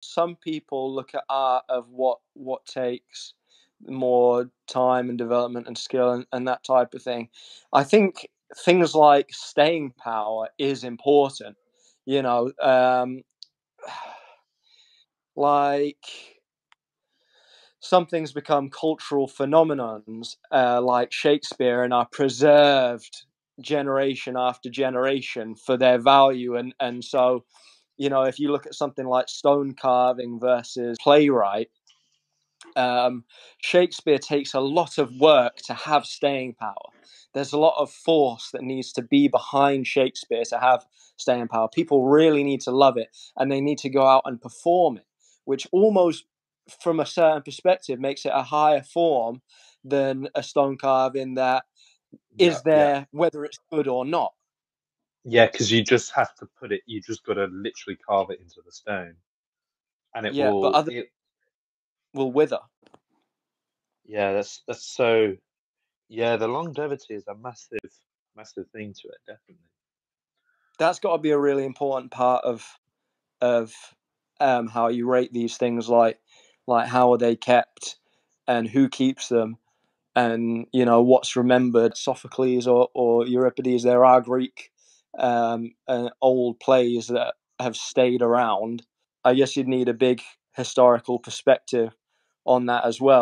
Some people look at art of what what takes more time and development and skill and, and that type of thing. I think things like staying power is important. You know, um, like some things become cultural phenomenons, uh, like Shakespeare, and are preserved generation after generation for their value. And and so, you know, if you look at something like stone carving versus playwright, um, Shakespeare takes a lot of work to have staying power. There's a lot of force that needs to be behind Shakespeare to have staying power. People really need to love it and they need to go out and perform it, which almost, from a certain perspective, makes it a higher form than a stone carving that is Yeah, there yeah, whether it's good or not. Yeah. Because you just have to put it. You just got to literally carve it into the stone, and it Yeah, but will. other It, will wither. yeah, that's that's so. Yeah, the longevity is a massive, massive thing to it. Definitely. That's got to be a really important part of of um, how you rate these things, like like how are they kept and who keeps them, and you know what's remembered. Sophocles or, or Euripides, there are Greek um, and old plays that have stayed around. I guess you'd need a big historical perspective on that as well.